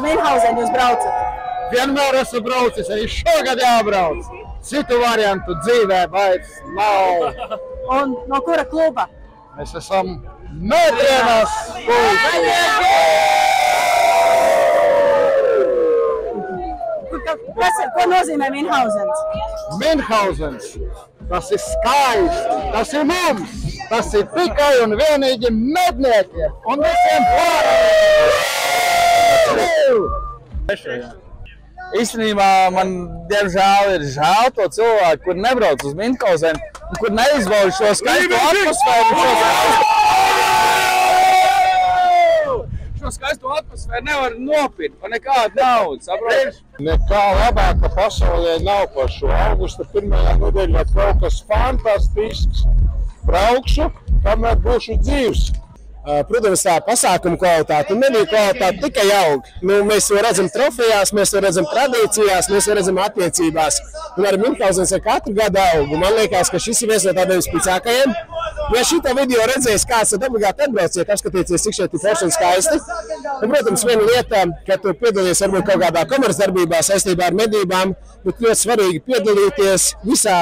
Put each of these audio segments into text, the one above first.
uz Minhausenu jūs braucat? Vienmēr esmu braucis, arī šogad jābrauc. Citu variantu dzīvē vairs nav. Un no kura kluba? Mēs esam Mētrienas Kas, ko nozīmē Minhausens? Minhausens. Tas ir skaisti. Tas ir mums. Tas ir tikai un vienīgi medniekiem un visiem pārējiem. Īstenībā man, diemžēl, ir žēl to cilvēku, kur nebrauc uz Minhausenu, kur neizbauda šo skaisto atmosfēru. Šo skaisto atmosfēru nevar nopirkt par nekādu naudu. Saprotiet? Nekā labāka pasaulē nav par šo augusta pirmajā nedēļā kaut kas fantastisks. Braukšu, kamēr būšu dzīvs. Protams, tā pasākuma kvalitāte un mediju kvalitāte tikai aug. Nu, mēs to redzam trofejās, mēs to redzam tradīcijās, mēs to redzam attiecībās. Un arī Minhausens ar katru gadu aug. Un man liekas, ka šis ir viens no tādiem spēcīgākajiem. Ja šī video redzēs, kāds tad obligāti atbrauciet, apskatieties, cik šeit ir forši un skaisti. Un, protams, viena lieta, ka tu piedalies varbūt kaut kādā komercdarbībā saistībā ar medībām, bet ļoti svarīgi piedalīties visā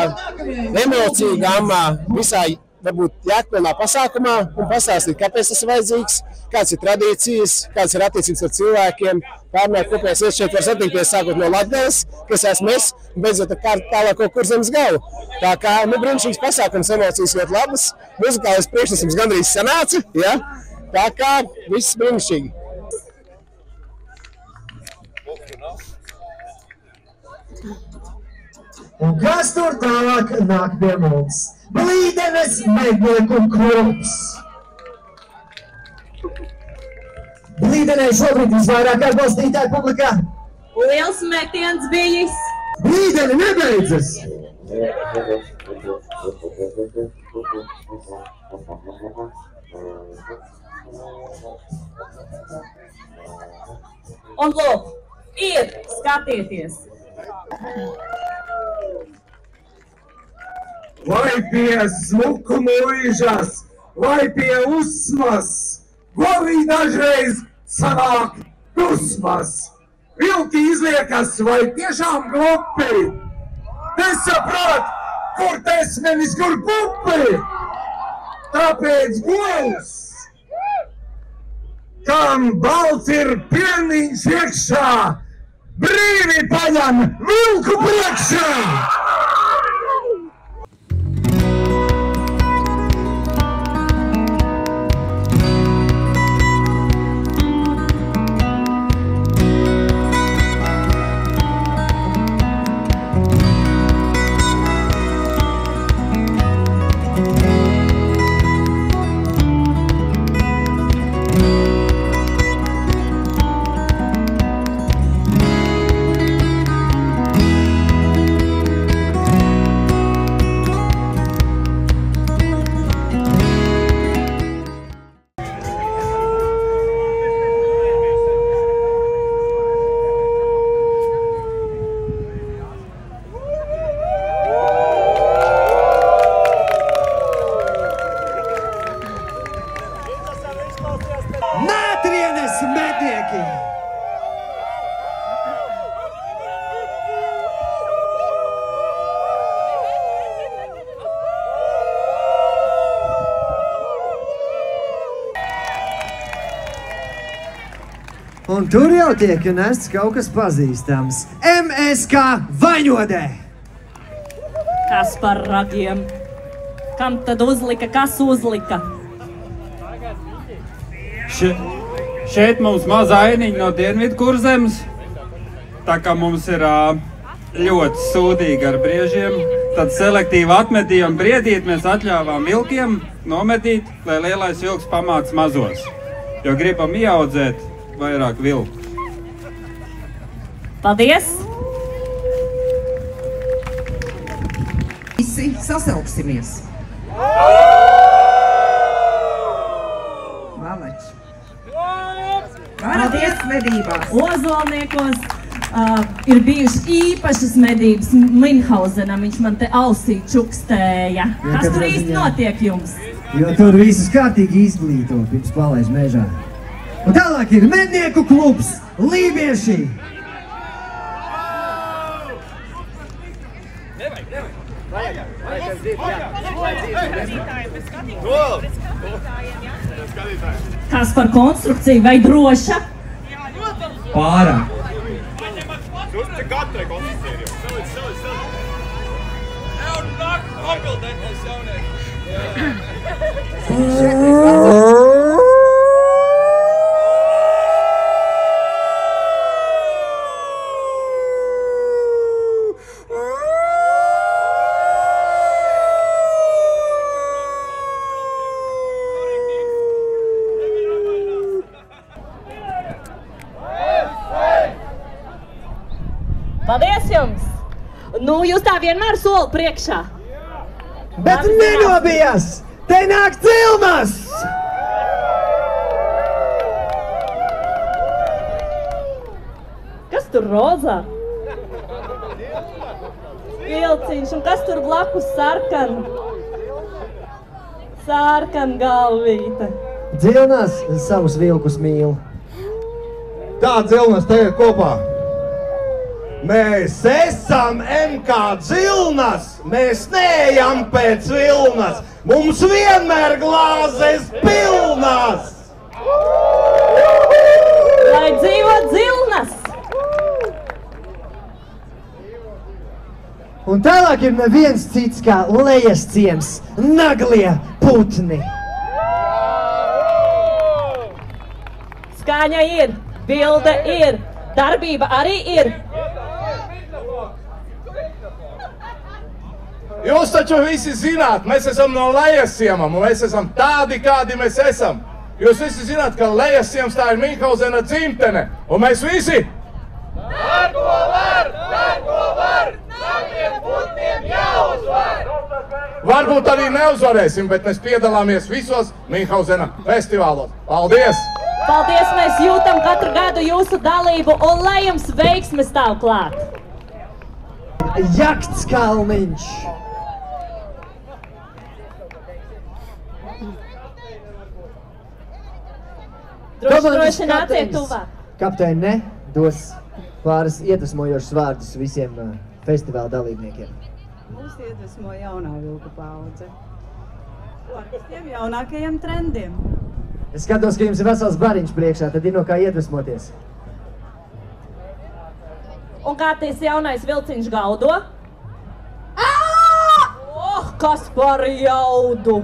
emociju gammā, visā varbūt jēgpilnā pasākumā un pastāstīt, kāpēc tas ir vajadzīgs, kādas ir tradīcijas, kādas ir attiecības ar cilvēkiem. Pārmēr kopējais iet šeit var satikties sākot no Latvijas, kas esmu es, beidzot ar tālāko kur zemes galu. Tā kā, nu, brīnišķīgs pasākums, emocijas ļoti labas, muzikālais priekšnesums gandrīz sanāca, ja? Tā kā viss brīnišķīgi. Un kas tur tālāk nāk pie mums? Blīdenes mednieku klubs. Blīdenē šobrīd visvairāk atbalstītāji publikā. Liels metiens bijis. Blīdeni nebeidzas! Un lūk, ir, skatieties. Vai pie smuku mūžas, vai pie uzsmas, govī dažreiz sanāk dusmas. Vilki izliekas, vai tiešām glupi. Nesaprot, kur tesmenis, kur pupi. Tāpēc govs, kam balts ir pieniņš iekšā, brīvi paņem vilku priekšā. Un tur jau tiek nests kaut kas pazīstams. MSK vaņodē! Kas par ragiem? Kam tad uzlika, kas uzlika? Še, šeit mums maza ainiņa no dienvidu kurzemes. Tā kā mums ir ļoti sūdīgi ar briežiem, tad selektīvi atmetījām briedīt, mēs atļāvām vilkiem nometīt, lai lielais vilks pamāc mazos. Jo gribam ieaudzēt vairāk vilku. Paldies! Visi sasauksimies! Malači! Varat medībās! Ozolniekos uh, ir bijušas īpašas medības Minhausenam. Viņš man te ausī čukstēja. Jā, Kas tur īsti notiek jums? Jo tur visus kārtīgi izglīto pirms palaiž mežā. Un tālāk ir mednieku klubs Lībieši. Kas par konstrukciju vai droša? Pārāk. Paldies jums! Nu, jūs tā vienmēr soli priekšā. Bet nenobijās! Te nāk cilmas! Kas tur rozā? Vilciņš, un kas tur blakus sarkan? Sarkan galvīte. Dzilnās savus vilkus mīl. Tā dzilnas tagad kopā. Mēs esam MK dzilnas, mēs neejam pēc vilnas, mums vienmēr glāzes pilnas! Lai dzīvo dzilnas! Un tālāk ir neviens cits kā lejas ciems, naglie putni. Skaņa ir, bilde ir, darbība arī ir. Jūs taču visi zināt, mēs esam no lejasiemam, un mēs esam tādi, kādi mēs esam. Jūs visi zināt, ka lejasiems tā ir Mīnhauzena dzimtene, un mēs visi Varbūt arī neuzvarēsim, bet mēs piedalāmies visos Mīnhauzena festivālos. Paldies! Paldies, mēs jūtam katru gadu jūsu dalību, un lai jums veiksme stāv klāt! Jakts kalniņš. Droši, Komandas droši nāciet kapteinis. tuvāk! Kapteini ne dos pāris iedvesmojošus vārdus visiem uh, festivāla dalībniekiem. Mūs iedvesmo jaunā vilku paudze. Ar tiem jaunākajiem trendiem. Es skatos, ka jums ir vesels bariņš priekšā, tad ir no kā iedvesmoties. Un kā tas jaunais vilciņš gaudo? Oh, kas par jaudu!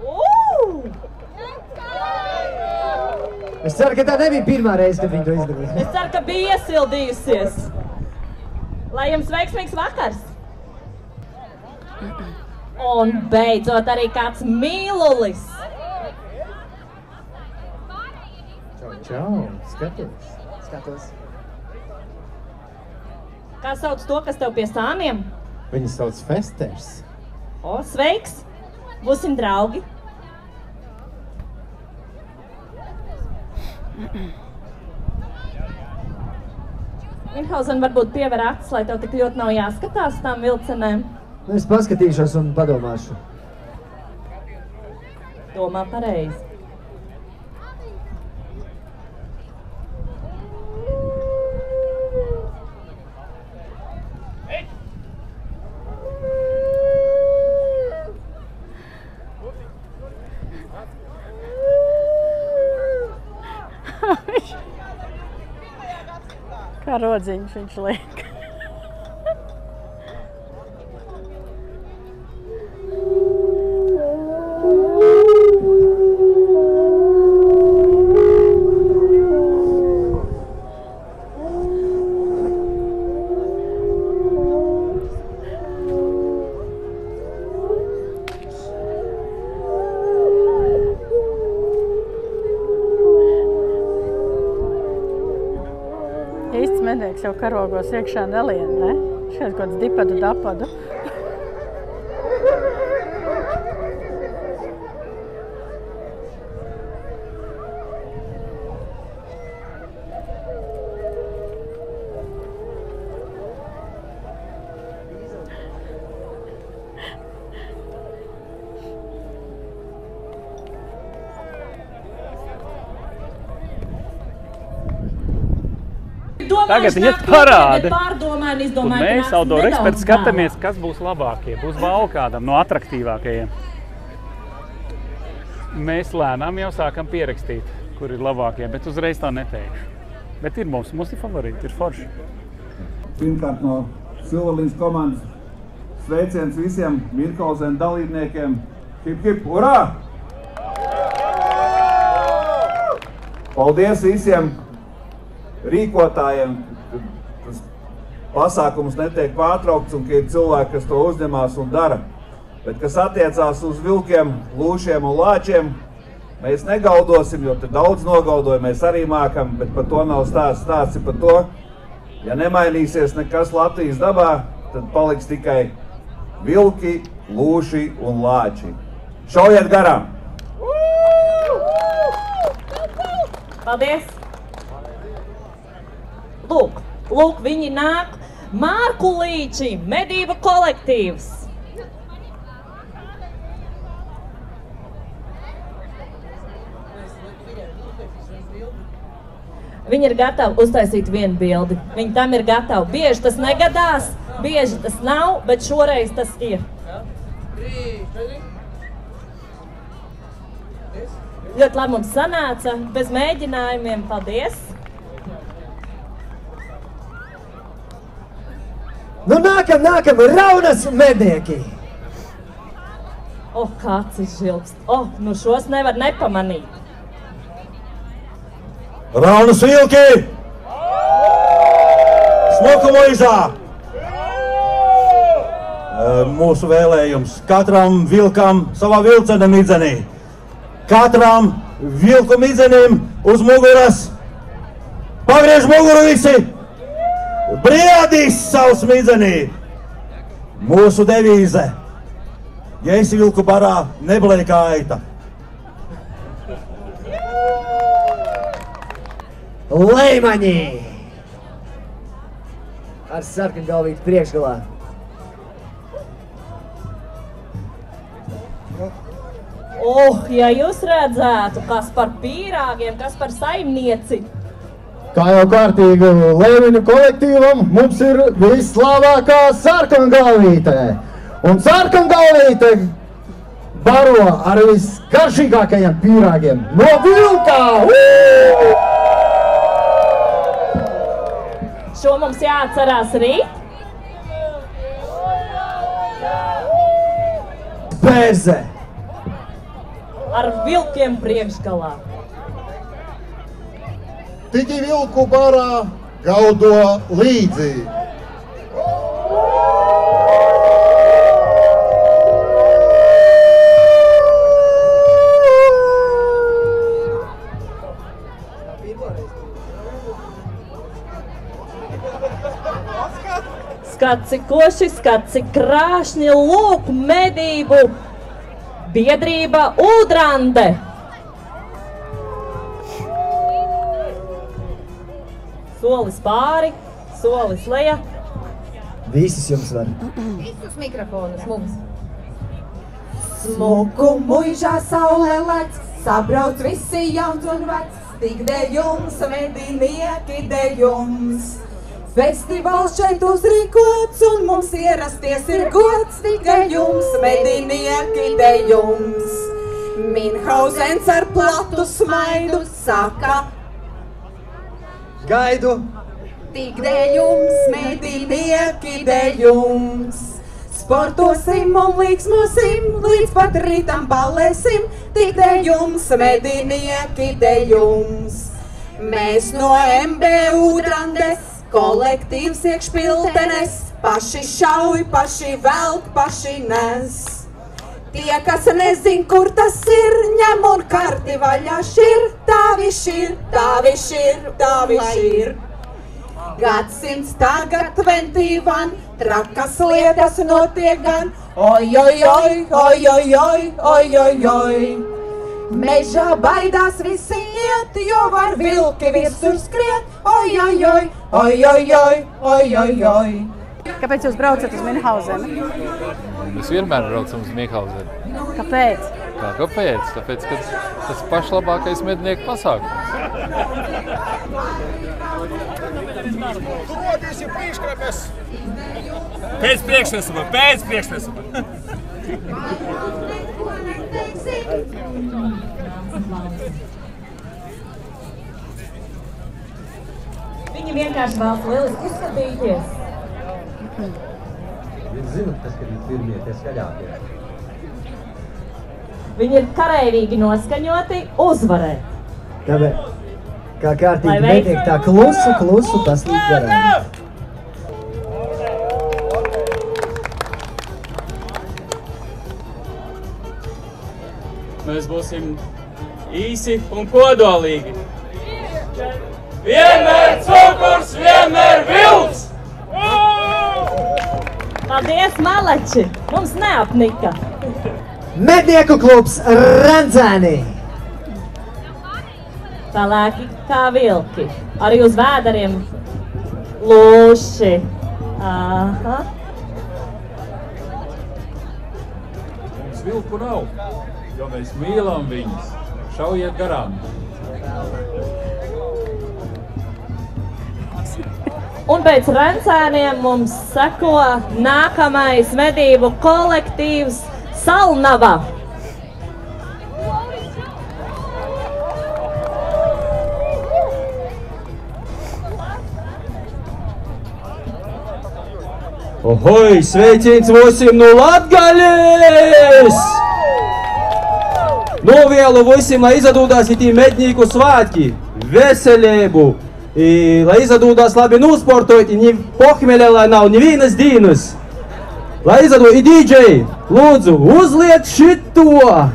Uh! Es ceru, ka tā nebija pirmā reize, kad viņi to izdarīja. Es ceru, ka bija iesildījusies. Lai jums veiksmīgs vakars! Un beidzot arī kāds mīlulis! Čau, čau, skaties. Skatos. Kā sauc to, kas tev pie sāniem? Viņu sauc Festers. O, sveiks! Būsim draugi! Minhausen varbūt piever acis, lai tev tik ļoti nav jāskatās tām vilcenēm. Nu, es paskatīšos un padomāšu. Domā pareizi. Kā rodziņš viņš liek. Īsts jau karogos iekšā nelien, ne? Šeit kaut kāds dipadu dapadu. Tagad iet parādi. izdomāju, ka mēs, nedaudz eksperti, skatāmies, kas būs labākie. Būs balva kādam no attraktīvākajiem. Mēs lēnām jau sākam pierakstīt, kur ir labākie, bet uzreiz tā neteikšu. Bet ir mums, mums ir favorīti, ir forši. Pirmkārt, no Silverlīnas komandas sveiciens visiem Mirkauzēna dalībniekiem. Hip, hip, urā! Paldies visiem rīkotājiem! Tas pasākums netiek pārtraukts un ka ir cilvēki, kas to uzņemās un dara. Bet kas attiecās uz vilkiem, lūšiem un lāčiem, mēs negaudosim, jo tur daudz nogaudoja, mēs arī mākam, bet par to nav stāsts. Stāsts ir par to, ja nemainīsies nekas Latvijas dabā, tad paliks tikai vilki, lūši un lāči. Šaujiet garām! Paldies! Lūk, lūk, viņi nāk. Mārku līči, medību kolektīvs. Viņi ir gatavi uztaisīt vienu bildi. Viņi tam ir gatavi. Bieži tas negadās, bieži tas nav, bet šoreiz tas ir. Ļoti labi mums sanāca, bez mēģinājumiem. Paldies! Nu, nākam, nākam, raunas mednieki! O, oh, kāds ir žilps! O, oh, nu šos nevar nepamanīt. Raunas vilki! Smuku muizā! Mūsu vēlējums katram vilkam savā vilcena midzenī. Katram vilku midzenim uz muguras. Pagriež muguru visi! Briedīs savus midzenī! Mūsu devīze! Ja esi vilku barā, neblēj kā aita! Leimaņi! Ar sarkanu galvīti priekšgalā. Oh, ja jūs redzētu, kas par pīrāgiem, kas par saimnieci. Kā jau kārtīgi Lēviņu kolektīvam, mums ir vislabākā sarkangalvīte. Un sarkangalvīte baro ar visgaršīgākajiem pīrāgiem no vilkā! Uu! Šo mums jāatcerās rīt. Bērze! Ar vilkiem priekšgalā. Tikai vilku barā gaudo līdzi. Skats koši, skats krāšņi, lūk, medību biedrība Udrande. Solis pāri, solis leja. Visas jums var. Visus mikrofonus mums. Smuku muižā saulē lec, sabrauc visi jauns un vecs, tik dēļ jums, medinieki dēļ jums. Festivāls šeit uzrīkots un mums ierasties ir gods, tikai jums, medinieki dēļ jums. Minhausens ar platu smaidu saka, Gaidu! tik dēļ jums, medinieki dēļ jums. Sportosim un līksmosim, līdz pat rītam palēsim, tik dēļ jums, medinieki dēļ jums. Mēs no MBU drandes, kolektīvs iekšpiltenes, paši šauj, paši velk, paši nes. Tie, kas nezin, kur tas ir, ņem un karti vaļā šir, tā viņš ir, tā viņš ir, tā viņš ir. Gadsimts tagad 21, trakas lietas notiek gan, oi, oi, oi, oi, oi, oi, oi, oi, oi. Mežā baidās visi iet, jo var vilki visur skriet, oi, oi, oi, oi, oi, oi, oi, oi, oi. Kāpēc jūs braucat uz Minhausenu? Mēs vienmēr braucam uz Mikālu. Kāpēc? Kā, kāpēc? Tāpēc, ka tas ir pašlabākais mednieku pasākums. Pēc priekšnesuma, pēc priekšnesuma. Viņi vienkārši vēlas lieliski izskatīties. Jūs zināt, kas ir pirmie tie skaļākie. Viņi ir karavīgi noskaņoti uzvarēt. Tāpēc, kā kārtīgi netiek tā klusu, klusu tas līdz garām. Mēs būsim īsi un kodolīgi. Vienmēr cukurs, vienmēr vilks! Paldies, maleči! Mums neapnika! Mednieku klubs Randzēnī. Pelēki kā vilki. Arī uz vēderiem lūši. Aha. Mums vilku nav, jo mēs mīlam viņus. Šaujiet garām! Un pēc rencēniem mums seko nākamais medību kolektīvs Salnava. Ohoj, sveiciens visiem no Latgales! Novēlu visiem, lai izdodās itī mednieku svētki, veselību, i, lai izdodās labi nosportot, ne pohmelē, lai nav nevienas dienas. Lai izdodās, i DJ, lūdzu, uzliet šito!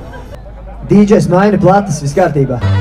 DJs maina plates, viss kārtībā.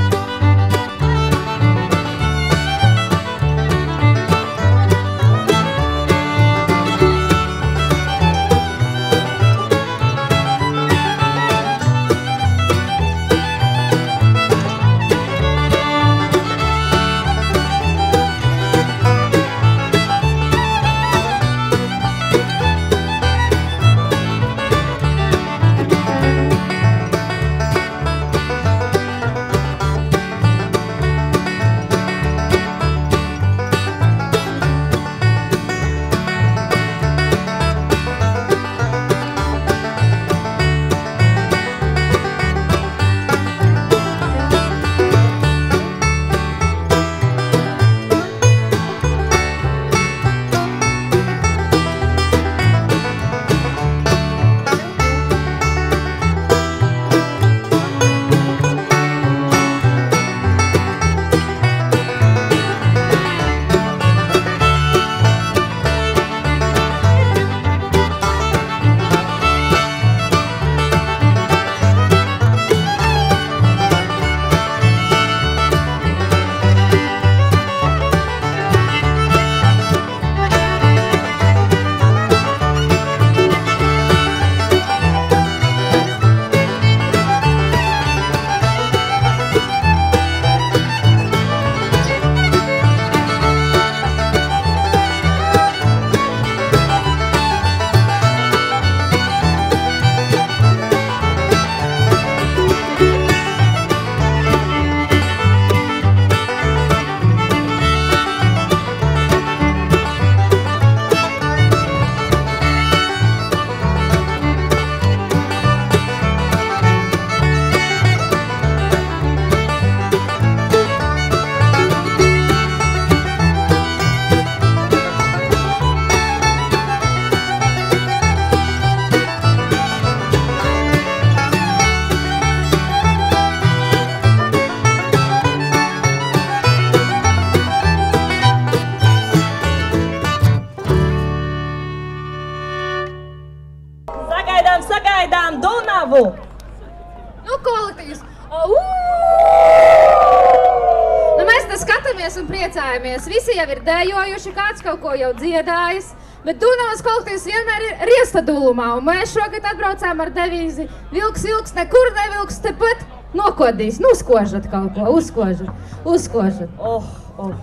Priecājamies. Visi jau ir dējojuši, kāds kaut ko jau dziedājis. Bet Dunavas kolektīvs vienmēr ir riestadulumā, un mēs šogad atbraucām ar devīzi Vilks, vilks, nekur nevilks, tepat nokodīs. Nu, uzkožat kaut ko, uzkožat, uzkožat. Oh, oh.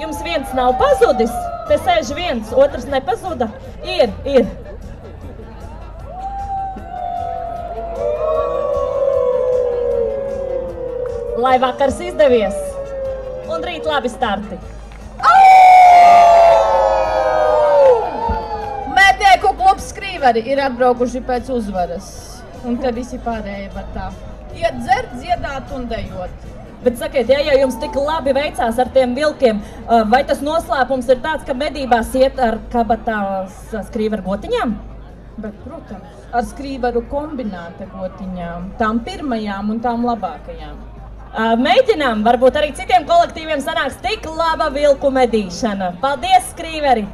Jums viens nav pazudis? Te sēž viens, otrs nepazuda. Ir, ir. Lai vakars izdevies un rīt labi starti. Mētnieku klubs skrīveri ir atbraukuši pēc uzvaras. Un te visi pārējie var tā iet dzert, dziedāt un dejot. Bet sakiet, ja jau jums tik labi veicās ar tiem vilkiem, eh, vai tas noslēpums ir tāds, ka medībās iet ar kabatā skrīveru gotiņām? Bet, protams, ar skrīveru kombināta gotiņām, tām pirmajām un tām labākajām. Mēģinām, varbūt arī citiem kolektīviem sanāks tik laba vilku medīšana. Paldies, skrīveri!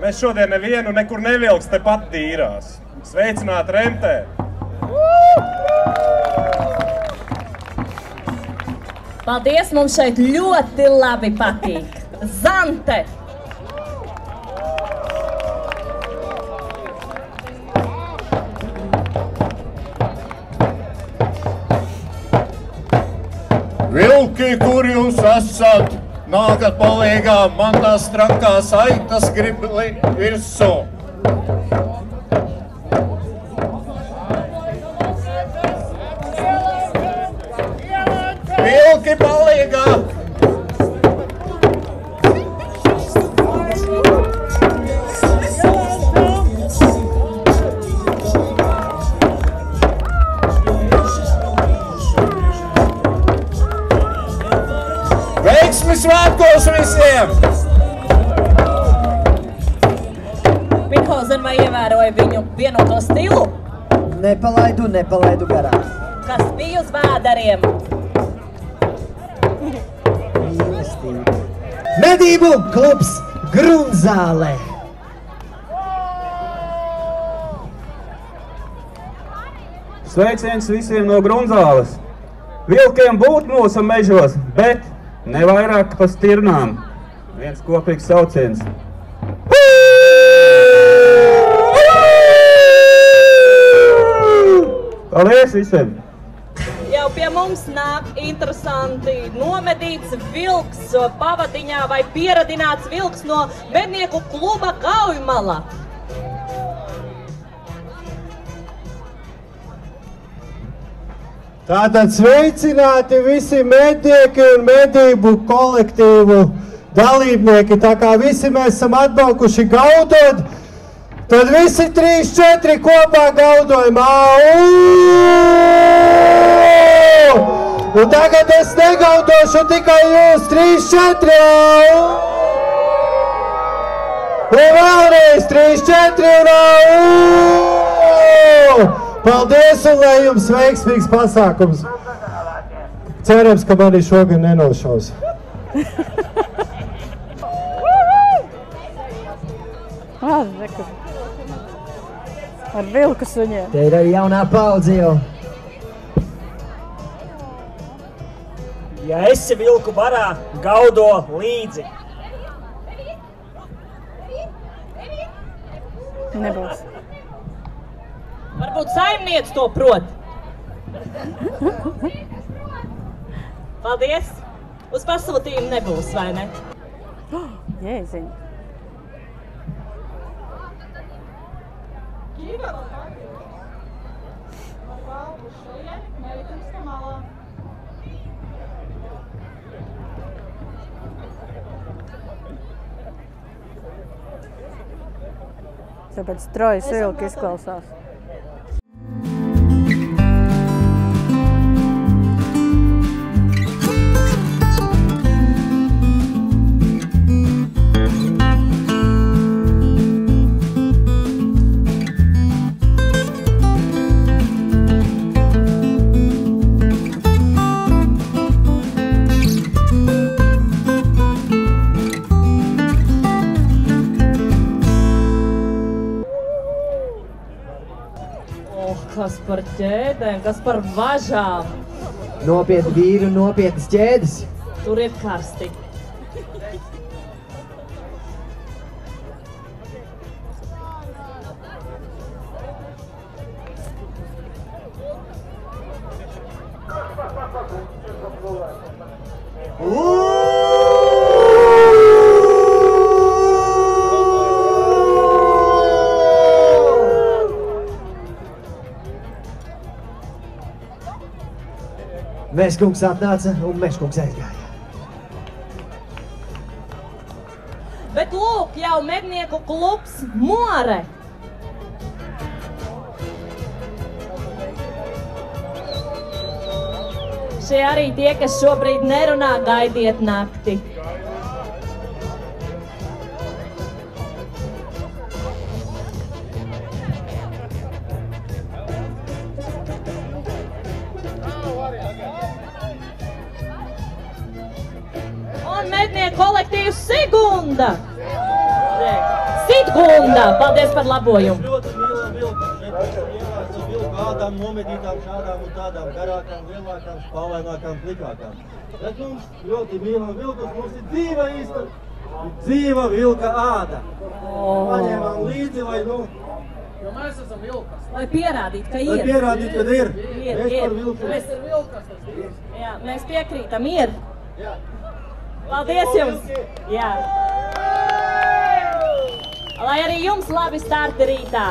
Mēs šodien nevienu nekur nevilks, tepat dīrās. Sveicināti Remtē! Paldies, mums šeit ļoti labi patīk. Zante! Vilki, kur jūs esat? Nākat palīgā, man tās trankās aitas grib virsū. Nepalaidu, nepalaidu garām. Kas bija uz vēderiem? Mīlestība. Medību klubs Grunzālē. Sveiciens visiem no Grunzāles! Vilkiem būt mūsu mežos, bet ne vairāk pa stirnām. Viens kopīgs sauciens. Paldies visiem! Jau pie mums nāk interesanti nomedīts vilks pavadiņā vai pieradināts vilks no mednieku kluba Kaujmala. Tātad sveicināti visi mednieki un medību kolektīvu dalībnieki. Tā kā visi mēs esam atbraukuši gaudot, tad visi trīs, četri kopā gaudojam. Au! Un tagad es negaudošu tikai jūs trīs, četri. Au! Un vēlreiz trīs, četri un au! Paldies un lai jums veiksmīgs pasākums. Cerams, ka mani šogad nenošaus. Ah. Ar vilku suņiem. Te ir arī jaunā paudze jau. Ja esi vilku barā, gaudo līdzi. Nebūs. Varbūt saimnieks to prot. Paldies! Uz pasūtījumu nebūs, vai ne? Jēziņ. Tāpēc trojas vilki izklausās. Ķēdēm, kas par važām. Nopietni vīri un nopietnas ķēdes. Tur ir karsti. Mēskungs atnāca un mēskungs aizgāja. Bet lūk, jau mednieku klubs More. Šie arī tie, kas šobrīd nerunā, gaidiet nakti. Labojumu. Ļoti mīlam vilku. Ievāc no vilku ādām nomedītām šādām un tādām garākām, lielākām, spālēnākām, plikākām. Bet mums ļoti mīlam vilkus, mums ir dzīva īsta, dzīva vilka āda. Paņēmām līdzi, lai, nu, Jo mēs esam vilkas. Lai pierādītu, ka ir. Lai pierādītu, ka ir. Ir, Mēs ir. Mēs ir vilkas. ir. Jā, mēs piekrītam, ir. Paldies jums! Jā. Lai arī jums labi starti rītā!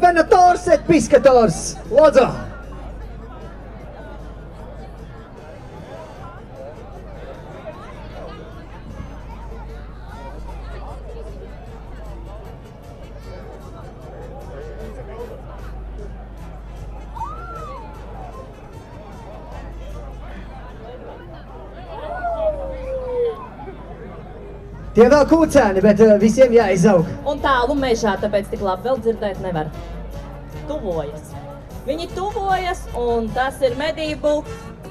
Venators et Piscators! Lūdzu! Tie vēl kūcēni, bet eh, visiem jāizaug. Un tālu mežā, tāpēc tik labi vēl dzirdēt nevar. Tuvojas. Viņi tuvojas, un tas ir medību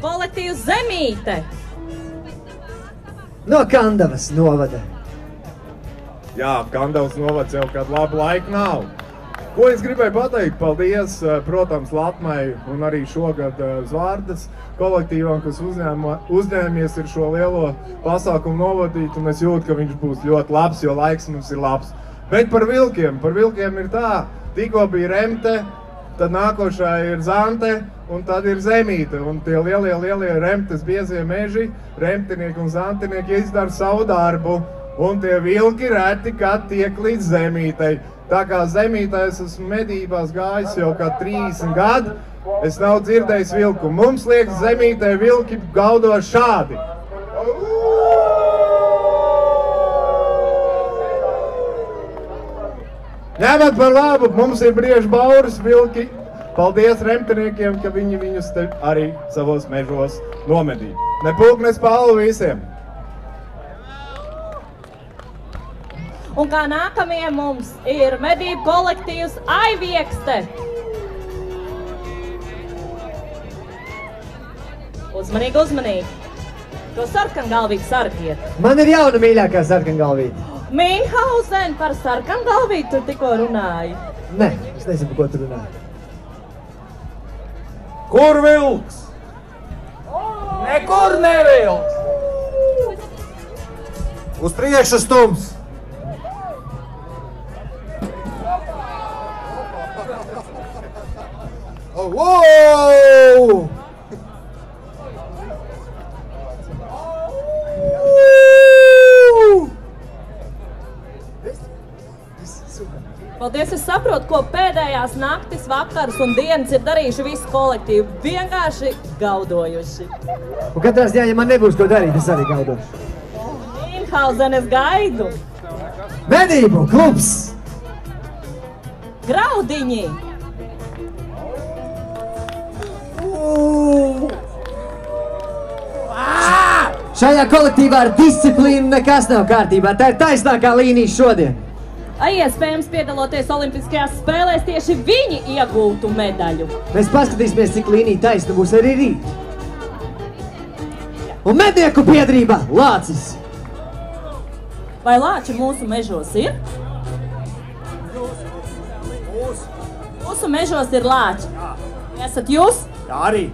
kolektīvs Zemīte. No Kandavas novada. Jā, Kandavas novads jau kādu labu laiku nav. Ko es gribēju pateikt? Paldies, eh, protams, Latvijai un arī šogad eh, Zvārdas kolektīvam, kas uzņēma, uzņēmies ir šo lielo pasākumu novadīt, un es jūtu, ka viņš būs ļoti labs, jo laiks mums ir labs. Bet par vilkiem, par vilkiem ir tā, tikko bija remte, tad nākošā ir zante, un tad ir zemīte, un tie lielie, lielie remtes biezie meži, remtinieki un zantinieki izdara savu darbu, un tie vilki reti, kad tiek līdz zemītei. Tā kā zemītē es esmu medībās gājis jau kā 30 gadu, es nav dzirdējis vilku. Mums liekas, zemītē vilki gaudo šādi. Ņemat par labu, mums ir brieži bauras vilki. Paldies remtiniekiem, ka viņi viņus te arī savos mežos nomedīja. Ne pulk, ne spālu visiem! Un kā nākamie mums ir medību kolektīvs Aiviekste. Uzmanīgi, uzmanīgi. To sarkangalvīgu sargiet. Man ir jauna mīļākā sarkangalvīte. Mīnhausen par sarkangalvīgu tur tikko runāja. Nē, es nezinu, par ko tu runā. Kur vilks? Nekur nevilks! Uz priekšu stums! Oh, wow! Paldies, es saprotu, ko pēdējās naktis, vakars un dienas ir darījuši visi kolektīvi. Vienkārši gaudojuši. Un katrā ziņā, ja man nebūs ko darīt, es arī gaudošu. Mīnhausen, es gaidu. Medību klubs! Graudiņi! Šajā kolektīvā ar disciplīnu nekas nav kārtībā. Tā ir taisnākā līnija šodien. Iespējams, piedaloties Olimpiskajās spēlēs, tieši viņi iegūtu medaļu. Mēs paskatīsimies, cik līnija taisna būs arī rīt. Un mednieku biedrība Lācis. Vai lāči mūsu mežos ir? Mūsu mežos ir lāči. Esat jūs? Jā, arī.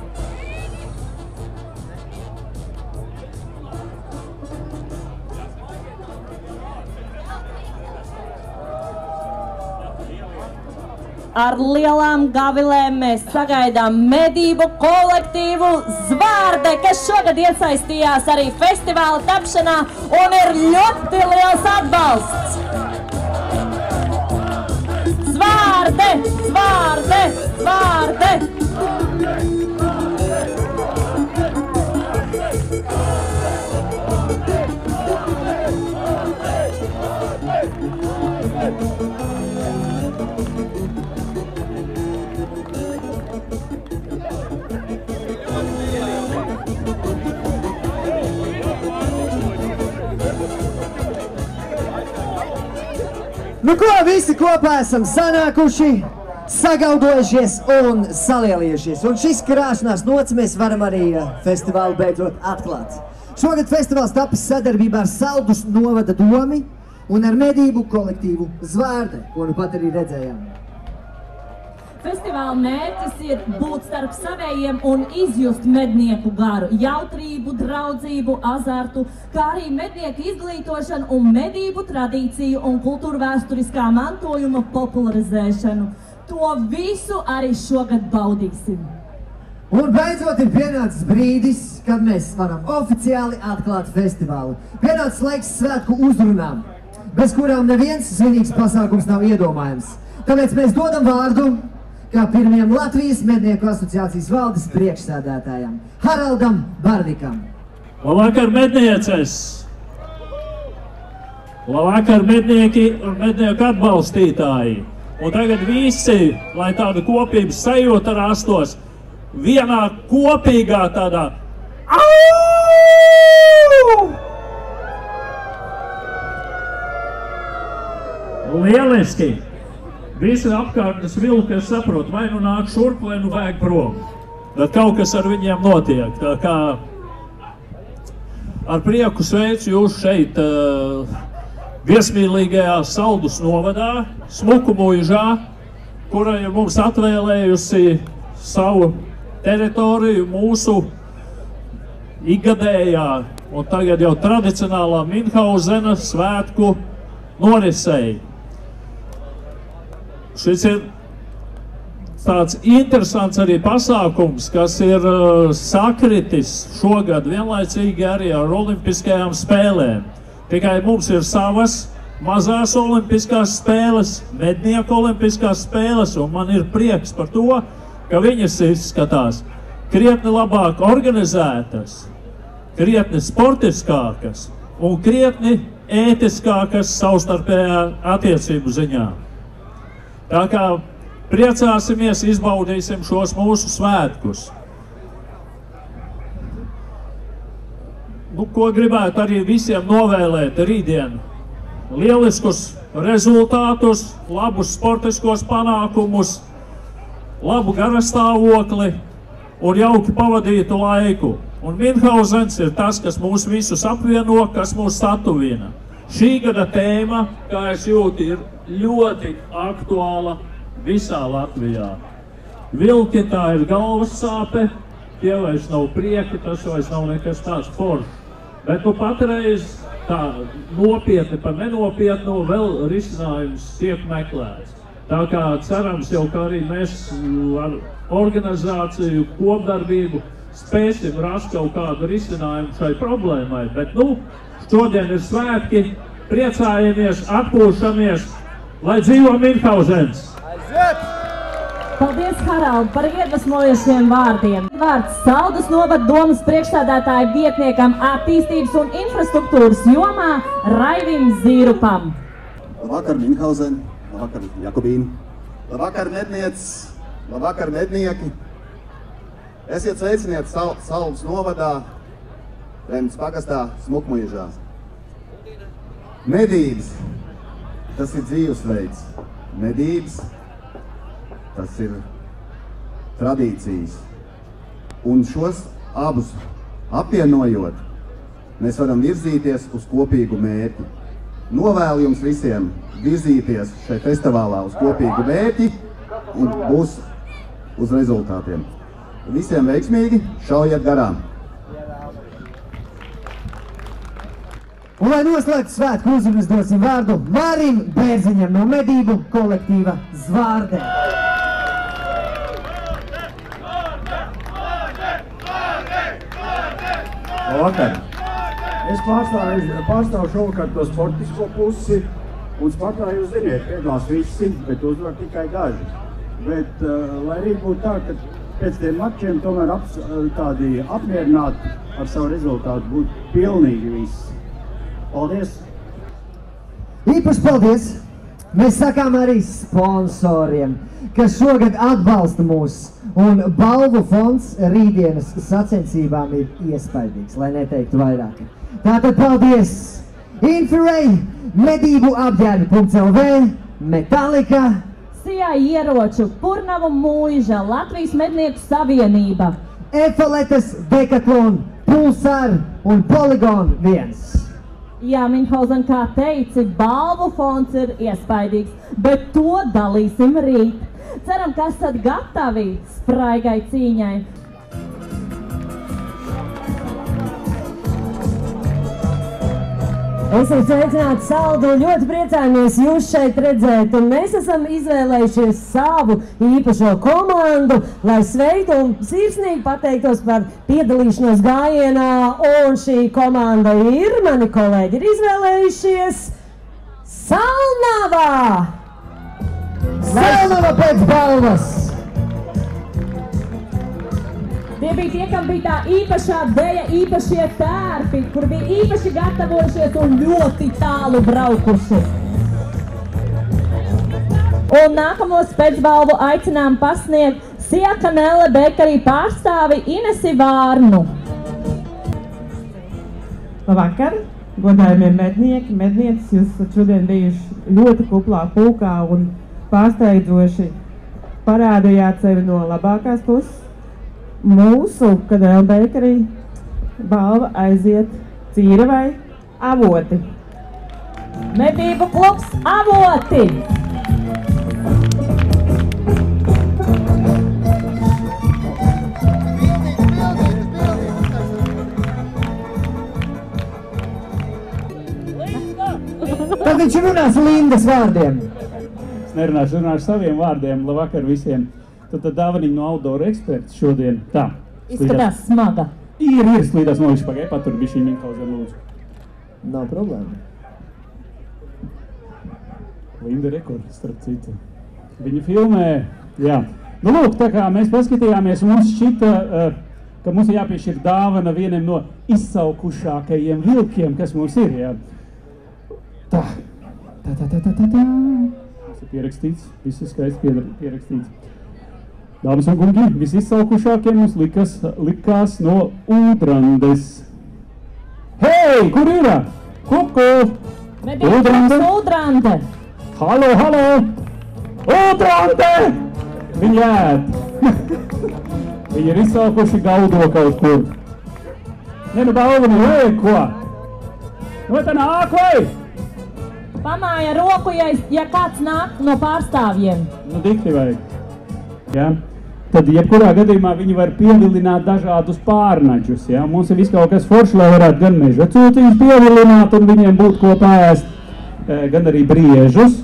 Ar lielām gavilēm mēs sagaidām medību kolektīvu Zvārde, kas šogad iesaistījās arī festivāla tapšanā un ir ļoti liels atbalsts. Varde, varde, varde. Thank you. Nu ko, visi kopā esam sanākuši, sagaudojušies un salielījušies. Un šis krāšanās nots mēs varam arī eh, festivālu beidzot atklāt. Šogad festivāls tapis sadarbībā ar Saldus novada domi un ar medību kolektīvu Zvārde, ko nu pat arī redzējām. Festivāla mērķis ir būt starp savējiem un izjust mednieku garu, jautrību, draudzību, azartu, kā arī mednieku izglītošanu un medību tradīciju un kultūrvēsturiskā mantojuma popularizēšanu. To visu arī šogad baudīsim. Un beidzot ir pienācis brīdis, kad mēs varam oficiāli atklāt festivālu. Pienācis laiks svētku uzrunām, bez kurām neviens svinīgs pasākums nav iedomājams. Tāpēc mēs dodam vārdu kā pirmajam Latvijas mednieku asociācijas valdes priekšsēdētājam Haraldam Barvikam. Labvakar, mednieces! Labvakar, mednieki un mednieku atbalstītāji! Un tagad visi, lai tāda kopības sajūta rastos, vienā kopīgā tādā Au! Lieliski! Visi apkārtnes vilki, es saprotu, vai nu nāk šurp, vai nu vajag prom. Bet kaut kas ar viņiem notiek. Tā kā ar prieku sveicu jūs šeit uh, viesmīlīgajā Saldus novadā, Smuku mūžā, kura ir mums atvēlējusi savu teritoriju mūsu ikgadējā un tagad jau tradicionālā Minhausena svētku norisei. Šis ir tāds interesants arī pasākums, kas ir uh, sakritis šogad vienlaicīgi arī ar olimpiskajām spēlēm. Tikai mums ir savas mazās olimpiskās spēles, mednieku olimpiskās spēles, un man ir prieks par to, ka viņas izskatās krietni labāk organizētas, krietni sportiskākas un krietni ētiskākas savstarpējā attiecību ziņā. Tā kā priecāsimies, izbaudīsim šos mūsu svētkus. Nu, ko gribētu arī visiem novēlēt rītdien? Lieliskus rezultātus, labus sportiskos panākumus, labu garastāvokli un jauki pavadītu laiku. Un Minhausens ir tas, kas mūs visus apvieno, kas mūs satuvina. Šī gada tēma, kā es jūtu, ir ļoti aktuāla visā Latvijā. Vilki tā ir galvas sāpe, tie vairs nav prieki, tas vairs nav nekas tāds foršs. Bet nu patreiz tā nopietni par nenopietnu vēl risinājums tiek meklēts. Tā kā cerams jau, ka arī mēs ar organizāciju kopdarbību spēsim rast kaut kādu risinājumu šai problēmai. Bet nu, šodien ir svētki, priecājamies, atpūšamies, lai dzīvo Minhausens! Paldies, Harald, par iedvesmojošiem vārdiem. Vārds Saldus novada domas priekšstādātāja vietniekam attīstības un infrastruktūras jomā Raivim Zīrupam. Labvakar, Minhausen, labvakar, Jakobīna. Labvakar, medniec, labvakar, mednieki. Esiet sveicinieti Sal Saldus novadā, Remts pagastā, Smukmuižā. Medības, tas ir dzīvesveids. Medības, tas ir tradīcijas. Un šos abus apvienojot, mēs varam virzīties uz kopīgu mērķi. Novēlu jums visiem virzīties šai festivālā uz kopīgu mērķi un būs uz rezultātiem. Visiem veiksmīgi, šaujiet garām! Un, lai noslēgtu svētku uzrunas, dosim vārdu Mārim Bērziņam no medību kolektīva Zvārdē. Labvakar! Es pārstāvu, pārstāvu šovakar to sportisko pusi, un sportā jūs ziniet, piedalās visi, bet uzvar tikai daži. Bet, uh, lai arī būtu tā, ka pēc tiem mačiem tomēr aps, tādi apmierināti ar savu rezultātu būtu pilnīgi visi. Paldies! Īpaši paldies! Mēs sakām arī sponsoriem, kas šogad atbalsta mūs. Un balvu fonds rītdienas sacensībām ir iespaidīgs, lai neteiktu vairāk. Tātad paldies Infrared, medību apģērbi.lv, Metallica, Sijā ieroču, Purnavu mūža, Latvijas mednieku savienība. Efaletes, Decathlon, Pulsar un Polygon 1. Jā, Minhausen, kā teici, balvu fonds ir iespaidīgs, bet to dalīsim rīt. Ceram, ka esat gatavi spraigai cīņai. Esiet sveicināti, Saldu! Ļoti priecājamies jūs šeit redzēt. Un mēs esam izvēlējušies savu īpašo komandu, lai sveiktu un sirsnīgi pateiktos par piedalīšanos gājienā. Un šī komanda ir, mani kolēģi ir izvēlējušies Salnavā! Salnava pēc balvas! Tie bija tie, kam bija tā īpašā dēļa, īpašie tērpi, kur bija īpaši gatavojušies un ļoti tālu braukuši. Un nākamo spēcbalvu aicinām pasniegt Siekanele Bekarī pārstāvi Inesi Vārnu. Labvakar, godājumie mednieki, mednieces, jūs esat šodien bijuši ļoti kuplā pulkā un pārsteidzoši parādījāt sevi no labākās puses. Mūsu Kadēla Bakery balva aiziet Cīravai avoti. Medību klubs avoti! Tad viņš runās Lindas vārdiem. Es nerunāšu, runāšu saviem vārdiem. Labvakar visiem. Tad tā dāvaniņa no outdoor eksperts šodien. Tā. Izskatās smaga. Ir, ir slīdās novišķi pagaidi, patur bija šī Minkhausen lūdzu. Nav problēma. Linda rekords, starp citu. Viņa filmē, jā. Nu, lūk, tā kā mēs paskatījāmies, mums šķita, uh, ka mums ir jāpiešķir dāvana vienam no izsaukušākajiem vilkiem, kas mums ir, jā. Tā, tā, tā, tā, tā, tā, tā. Tas ir pierakstīts, viss ir skaisti pier- pierakstīts. Dāmas un kungi, visizsaukušākie mums likas, likās no Ūdrandes. Hei, kur ir? Kuku! Klubs Udrande! Halo, halo! Ūdrande! Viņi ēd! Viņi ir izsaukuši gaudo kaut kur. Ne, nu balva nu vajag ko! Nu, tā nāk vai? Pamāja roku, ja, ja kāds nāk no pārstāvjiem. Nu, dikti vajag. Ja? Tad, jebkurā gadījumā, viņi var pievilināt dažādus pārnaģus. Ja? Mums ir viss kaut kas foršs, lai varētu gan meža cūciņus pievilināt, un viņiem būtu ko pēst, eh, gan arī briežus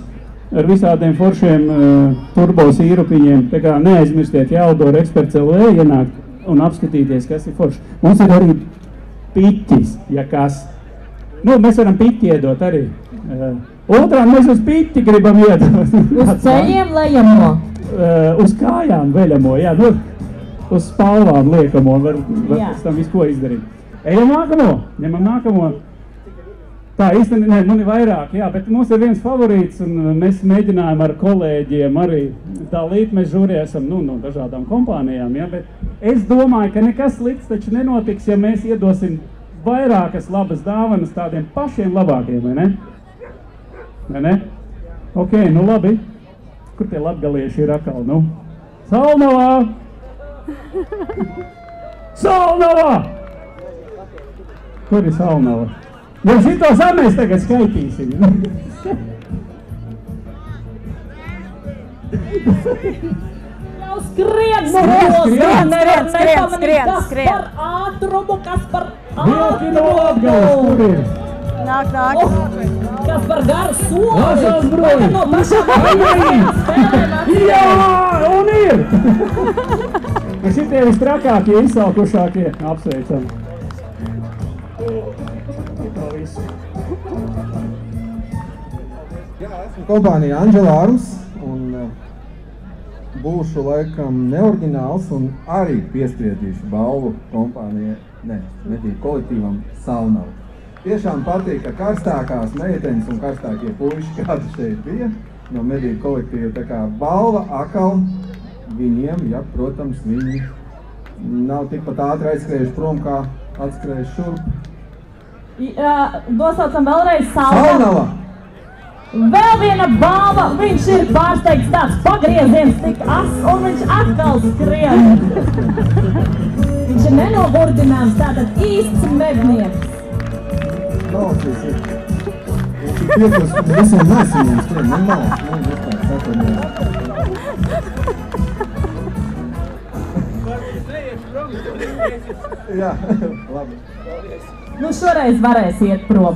ar visādiem foršiem uh, turbo sīrupiņiem. Tā kā neaizmirstiet jaudoru eksperts LV ienākt un apskatīties, kas ir forši. Mums ir arī piķis, ja kas. Nu, mēs varam piķi iedot arī. Uh, otrām mēs uz piķi gribam iedot. Uz ceļiem lejamo. Uh, uz kājām veļamo, jā, nu, uz spalvām liekamo, var, var Jā. pēc tam visu ko izdarīt. Ejam nākamo, ņemam nākamo. Tā īstenībā, nē, man ir vairāk, jā, bet mums ir viens favorīts, un mēs mēģinājām ar kolēģiem arī dalīt, mēs žūrī esam, nu, no dažādām kompānijām, jā, bet es domāju, ka nekas slikts taču nenotiks, ja mēs iedosim vairākas labas dāvanas tādiem pašiem labākiem, vai ne? Vai ne? Ok, nu labi. Kur tie latgalieši ir atkal, nu? Salnavā! Salnavā! Kur ir Salnava? Jo šito sam mēs tagad skaitīsim. Jau skrien, Skrien, skrien, nevar skrien, nepamanīt, skrien, kas skrien. par ātrumu, kas par Vilki no Latgales, kur ātrumu. ir? Nāk, nāk. Oh, kas par garu soli. Lasās broļi. Tagad no pašām Jā, un ir! Šitie vistrakākie, izsalkušākie. Apsveicam. To visu. Kompānija Angela Arms un uh, būšu laikam neoriģināls un arī piespriedīšu balvu kompānijai, ne, medību kolektīvam Salnavu. Tiešām patīk, ka karstākās meitenes un karstākie puiši, kādi šeit bija, no medību kolektīva, tā kā balva akal viņiem, ja, protams, viņi nav tikpat ātri aizskrējuši prom, kā atskrējuši šurp. Jā, Nosaucam vēlreiz Salva. Salnava! Vēl viena balva, viņš ir pārsteigts tāds pagrieziens tik as, un viņš atkal skrien. viņš ir nenoburdināms, tātad īsts mednieks. Klausies, piekrist visiem nesimiem nu nav, nu vispār, atvainojiet. Jā, labi. Nu šoreiz varēs iet prom.